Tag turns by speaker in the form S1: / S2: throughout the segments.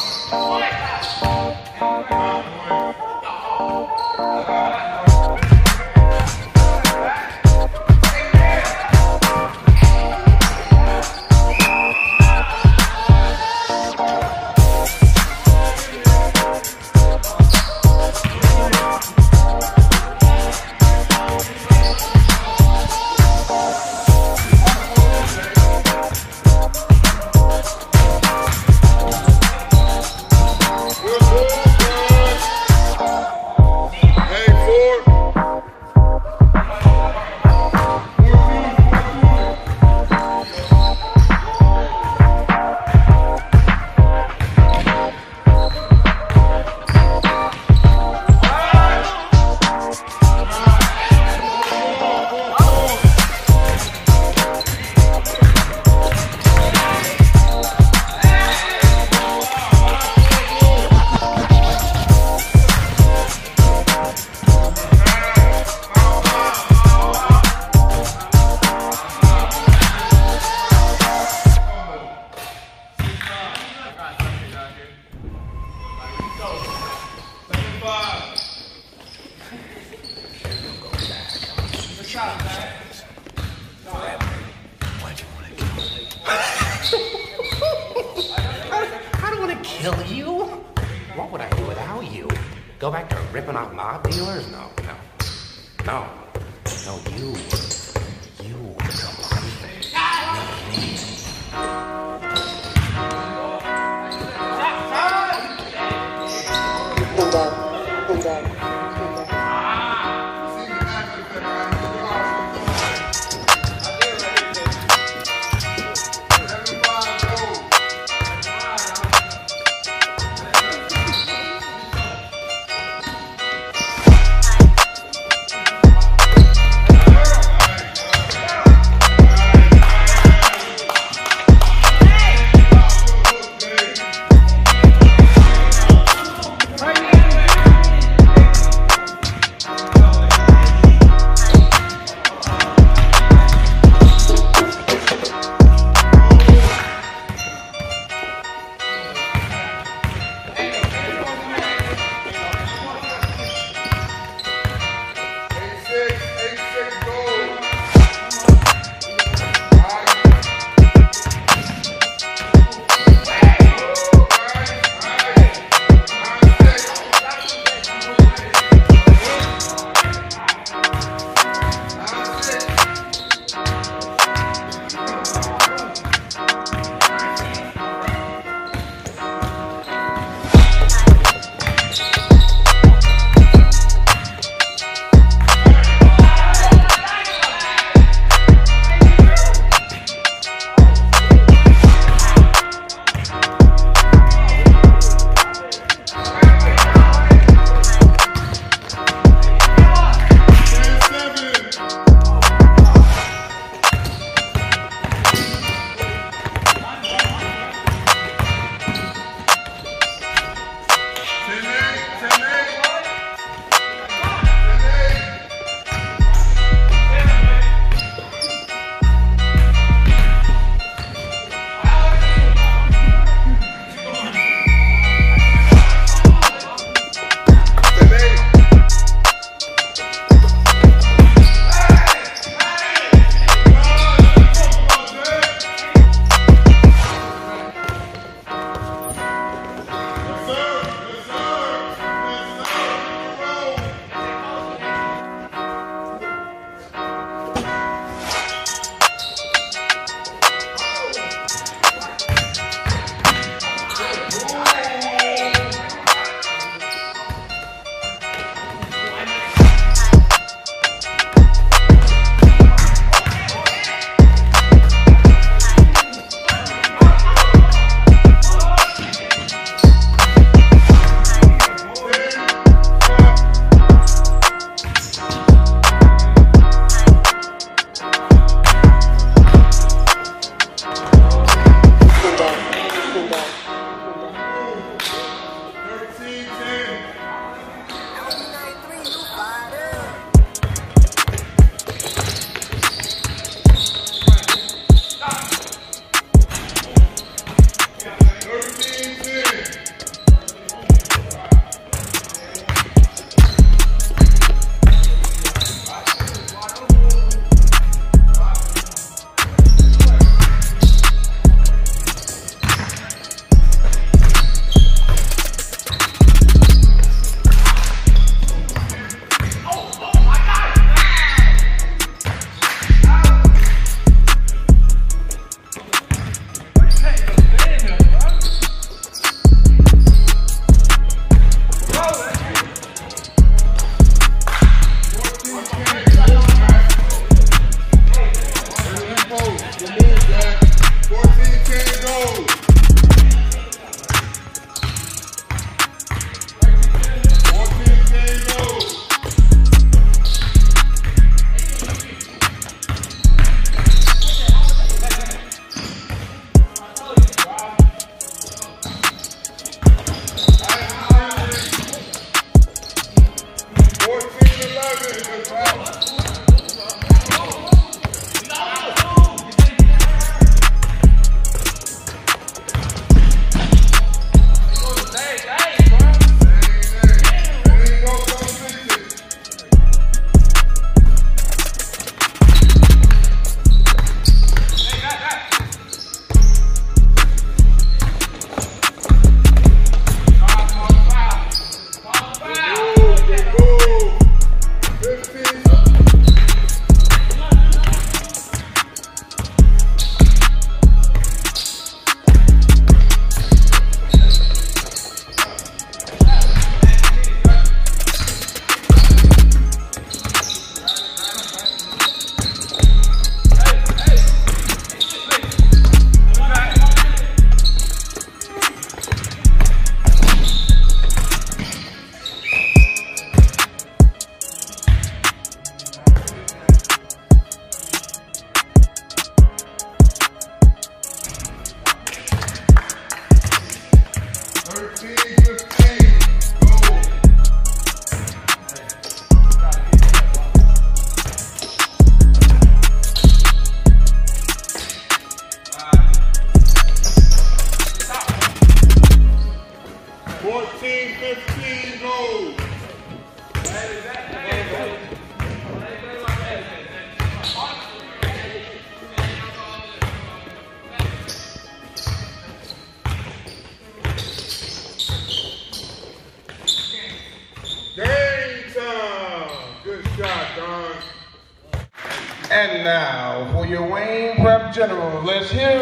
S1: Good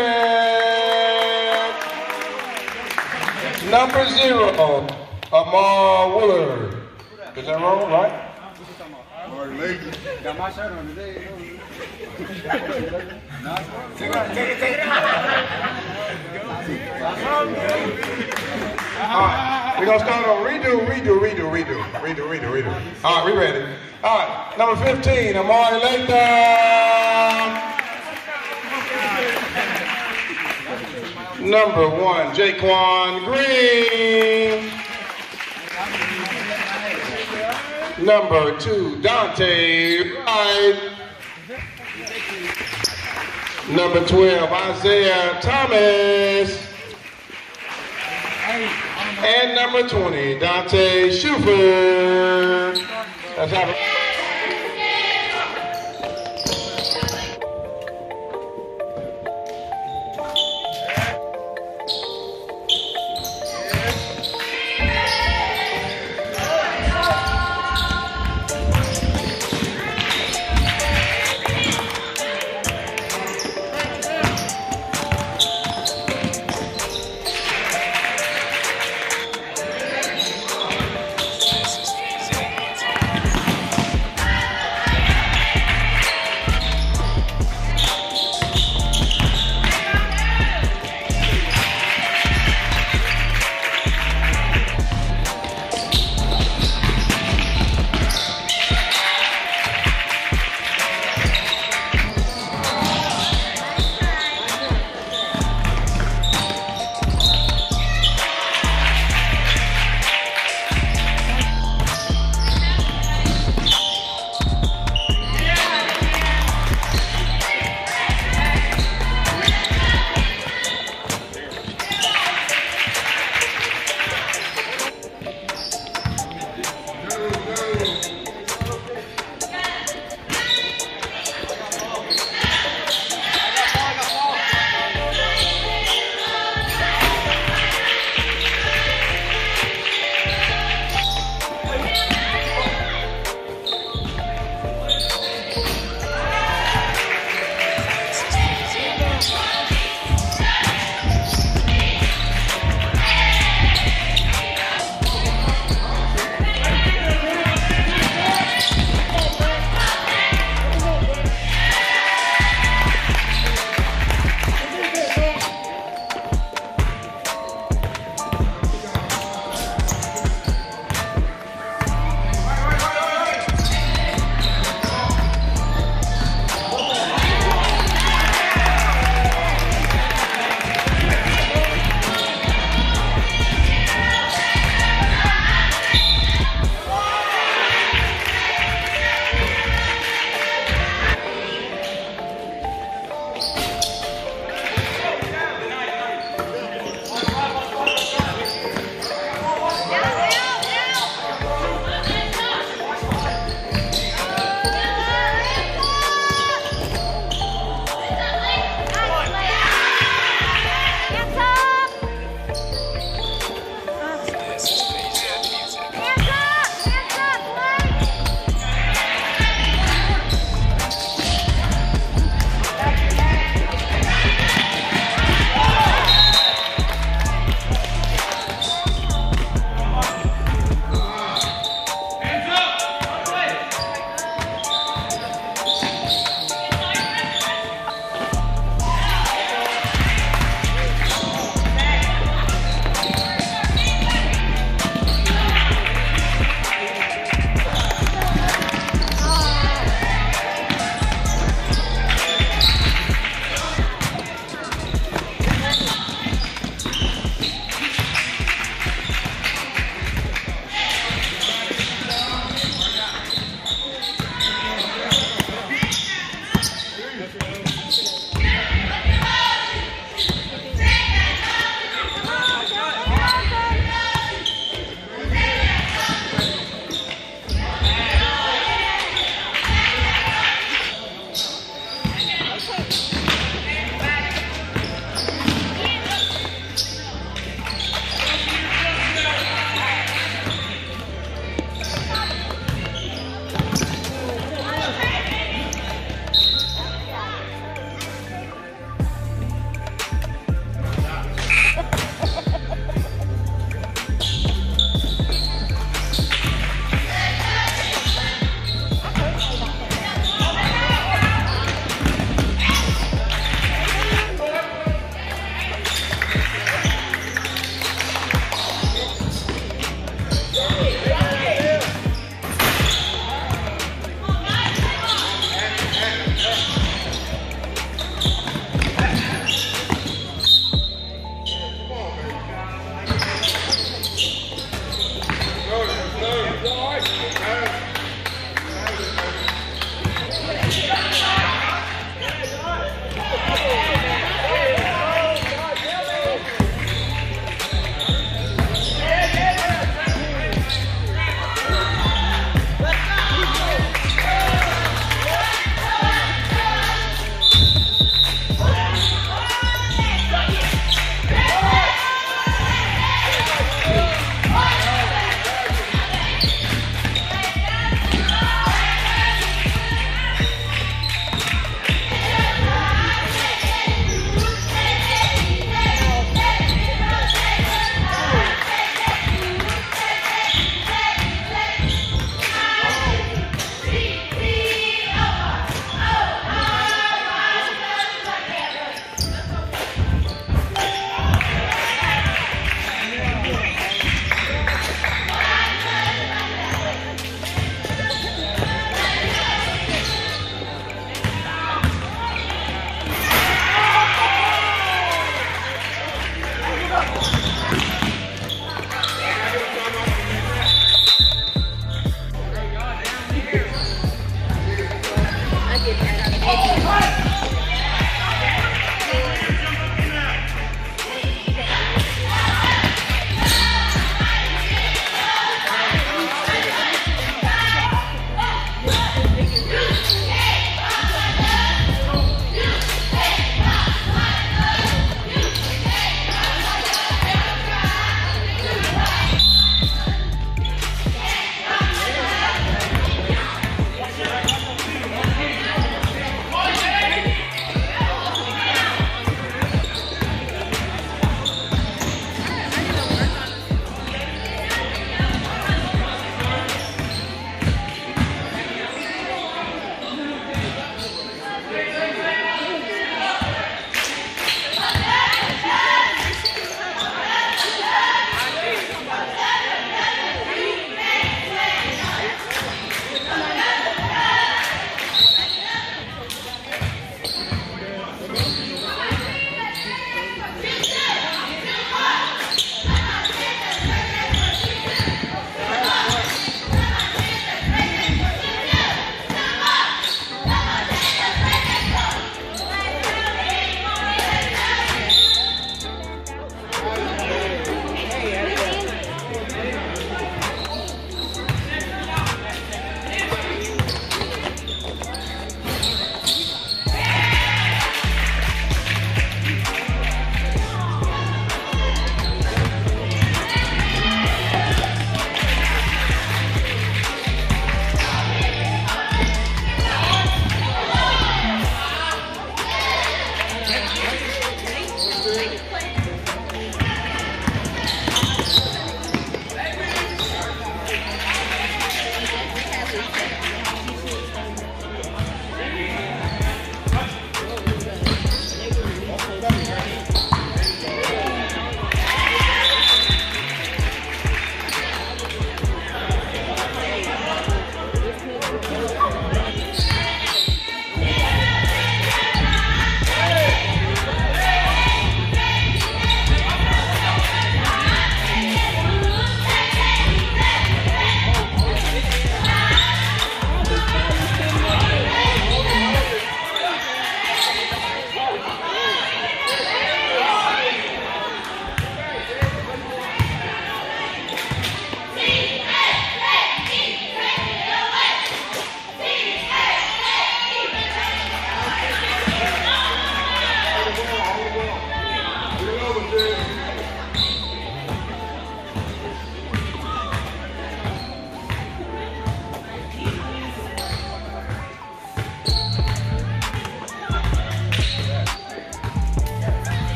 S2: it. Number zero, Amar Willard. Is that wrong, right?
S3: Got my shirt on today.
S2: All right, we're gonna start on redo, redo, redo, redo, redo, redo, redo. All right, we ready. All right, number 15, Amari Latham. Number one, Jaquan Green. Number two, Dante Wright. Number 12, Isaiah Thomas. And number 20, Dante Schufer. Have a